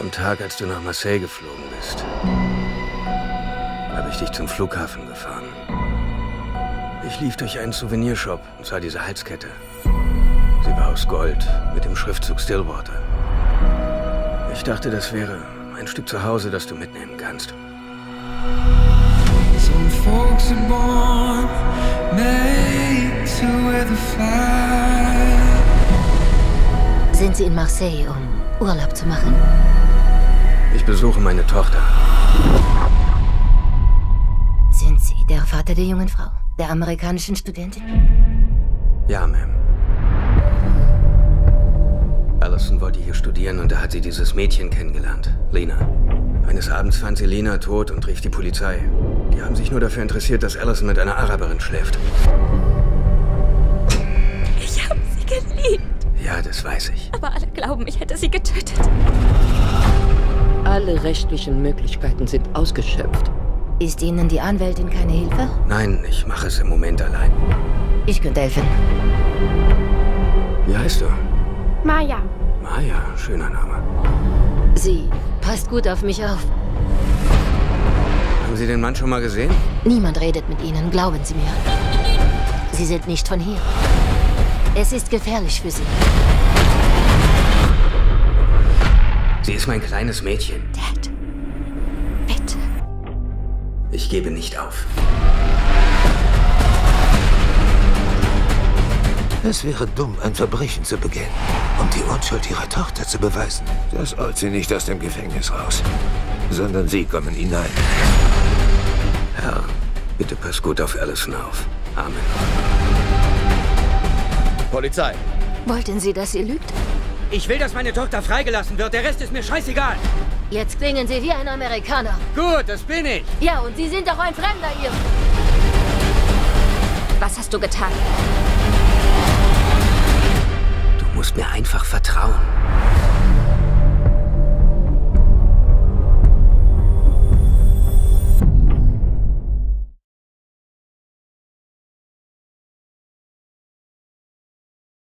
Am Tag, als du nach Marseille geflogen bist, habe ich dich zum Flughafen gefahren. Ich lief durch einen Souvenirshop und sah diese Halskette. Sie war aus Gold mit dem Schriftzug Stillwater. Ich dachte, das wäre ein Stück zu Hause, das du mitnehmen kannst. Some folks are born made to wear the Sind Sie in Marseille, um Urlaub zu machen? Ich besuche meine Tochter. Sind Sie der Vater der jungen Frau, der amerikanischen Studentin? Ja, Ma'am. Allison wollte hier studieren und da hat sie dieses Mädchen kennengelernt, Lena. Eines Abends fand sie Lena tot und rief die Polizei. Die haben sich nur dafür interessiert, dass Allison mit einer Araberin schläft. Ich habe sie geliebt. Ja, das weiß ich. Aber alle glauben, ich hätte sie getötet. Alle rechtlichen Möglichkeiten sind ausgeschöpft. Ist Ihnen die Anwältin keine Hilfe? Nein, ich mache es im Moment allein. Ich könnte helfen. Wie heißt du? Maya. Maya, schöner Name. Sie passt gut auf mich auf. Haben Sie den Mann schon mal gesehen? Niemand redet mit Ihnen, glauben Sie mir. Sie sind nicht von hier. Es ist gefährlich für Sie. Sie ist mein kleines Mädchen. Dad, bitte. Ich gebe nicht auf. Es wäre dumm, ein Verbrechen zu begehen, um die Unschuld ihrer Tochter zu beweisen. Das holt sie nicht aus dem Gefängnis raus, sondern sie kommen hinein. Herr, bitte pass gut auf Allison auf. Amen. Polizei. Wollten Sie, dass sie lügt? Ich will, dass meine Tochter freigelassen wird. Der Rest ist mir scheißegal. Jetzt klingen Sie wie ein Amerikaner. Gut, das bin ich. Ja, und Sie sind doch ein Fremder hier. Was hast du getan? Du musst mir einfach vertrauen.